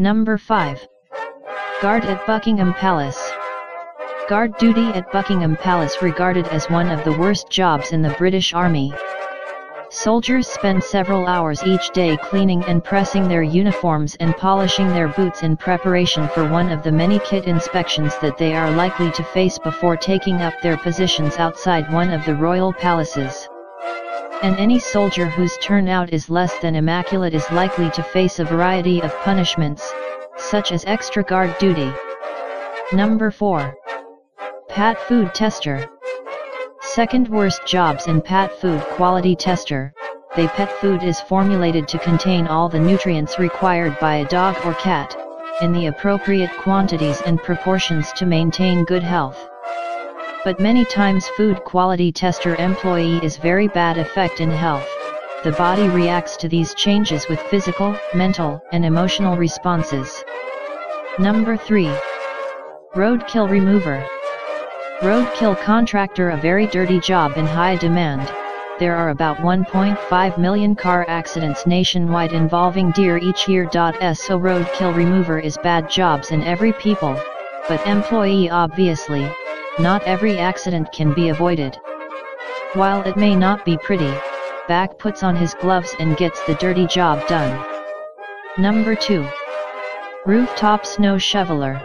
Number 5. Guard at Buckingham Palace. Guard duty at Buckingham Palace regarded as one of the worst jobs in the British Army. Soldiers spend several hours each day cleaning and pressing their uniforms and polishing their boots in preparation for one of the many kit inspections that they are likely to face before taking up their positions outside one of the royal palaces. And any soldier whose turnout is less than immaculate is likely to face a variety of punishments, such as extra guard duty. Number 4. Pat Food Tester Second worst jobs in Pat Food Quality Tester, they pet food is formulated to contain all the nutrients required by a dog or cat, in the appropriate quantities and proportions to maintain good health. But many times food quality tester employee is very bad effect in health. The body reacts to these changes with physical, mental, and emotional responses. Number 3. Roadkill Remover Roadkill contractor a very dirty job in high demand. There are about 1.5 million car accidents nationwide involving deer each year. So roadkill remover is bad jobs in every people, but employee obviously, not every accident can be avoided. While it may not be pretty, back puts on his gloves and gets the dirty job done. Number 2. Rooftop Snow Shoveler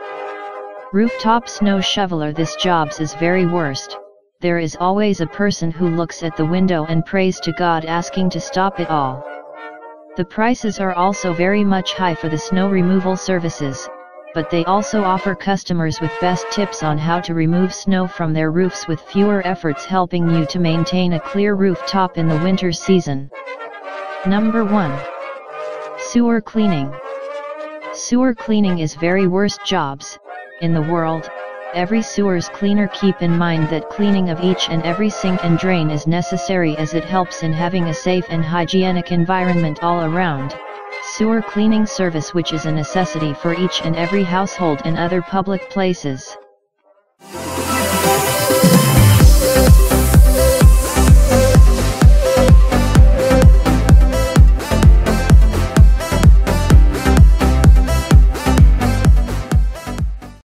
Rooftop snow shoveler This jobs is very worst, there is always a person who looks at the window and prays to God asking to stop it all. The prices are also very much high for the snow removal services, but they also offer customers with best tips on how to remove snow from their roofs with fewer efforts helping you to maintain a clear rooftop in the winter season. Number 1. Sewer Cleaning Sewer cleaning is very worst jobs, in the world, every sewer's cleaner keep in mind that cleaning of each and every sink and drain is necessary as it helps in having a safe and hygienic environment all around. Sewer cleaning service which is a necessity for each and every household and other public places.